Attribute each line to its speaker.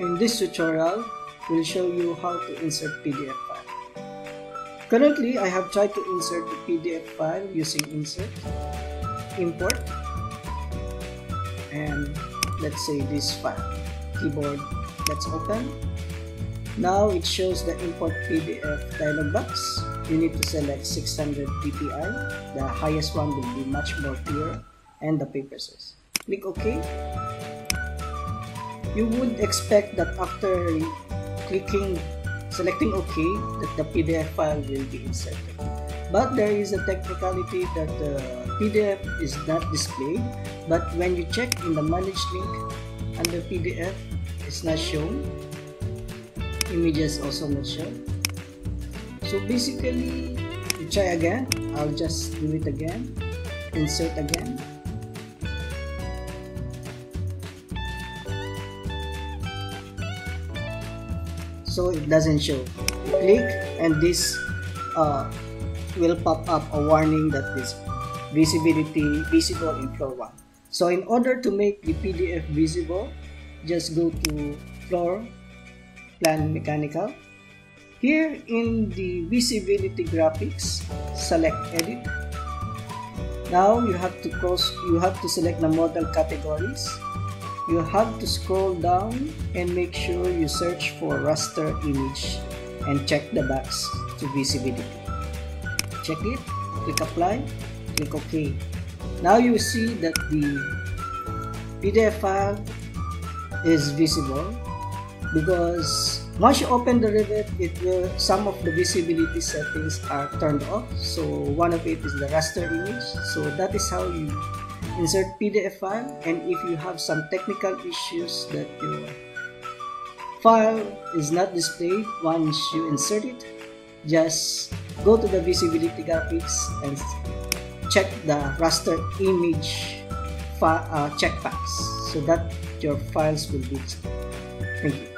Speaker 1: In this tutorial, we'll show you how to insert PDF file. Currently, I have tried to insert the PDF file using insert, import, and let's say this file. Keyboard, let's open. Now it shows the import PDF dialog box. You need to select 600 dpi. The highest one will be much more clear and the paper size. Click OK you would expect that after clicking selecting OK that the PDF file will be inserted. But there is a technicality that uh, the PDF is not displayed. But when you check in the manage link under PDF it's not shown. Images also not shown. So basically you try again. I'll just do it again. Insert again so it doesn't show. Click and this uh, will pop up a warning that this visibility visible in floor 1 so in order to make the PDF visible just go to floor plan mechanical. Here in the visibility graphics select edit. Now you have to cross you have to select the model categories you have to scroll down and make sure you search for raster image and check the box to visibility. Check it, click apply, click OK. Now you see that the PDF file is visible because once you open the Revit, it will some of the visibility settings are turned off. So one of it is the raster image. So that is how you insert PDF file and if you have some technical issues that your file is not displayed once you insert it just go to the visibility graphics and check the raster image uh, checkbox so that your files will be thank you